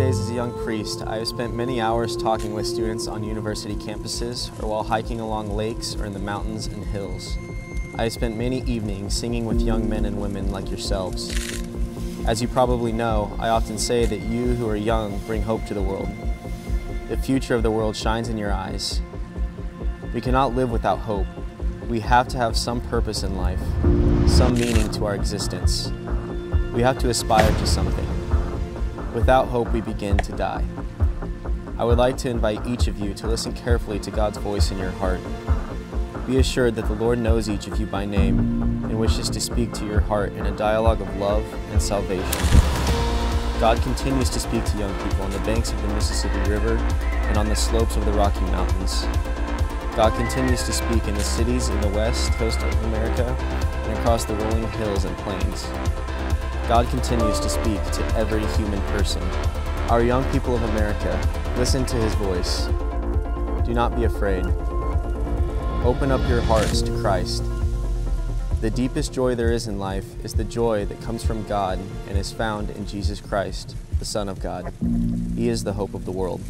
days as a young priest, I have spent many hours talking with students on university campuses or while hiking along lakes or in the mountains and hills. I have spent many evenings singing with young men and women like yourselves. As you probably know, I often say that you who are young bring hope to the world. The future of the world shines in your eyes. We cannot live without hope. We have to have some purpose in life, some meaning to our existence. We have to aspire to something. Without hope, we begin to die. I would like to invite each of you to listen carefully to God's voice in your heart. Be assured that the Lord knows each of you by name and wishes to speak to your heart in a dialogue of love and salvation. God continues to speak to young people on the banks of the Mississippi River and on the slopes of the Rocky Mountains. God continues to speak in the cities in the west coast of America and across the rolling hills and plains. God continues to speak to every human person. Our young people of America, listen to his voice. Do not be afraid. Open up your hearts to Christ. The deepest joy there is in life is the joy that comes from God and is found in Jesus Christ, the Son of God. He is the hope of the world.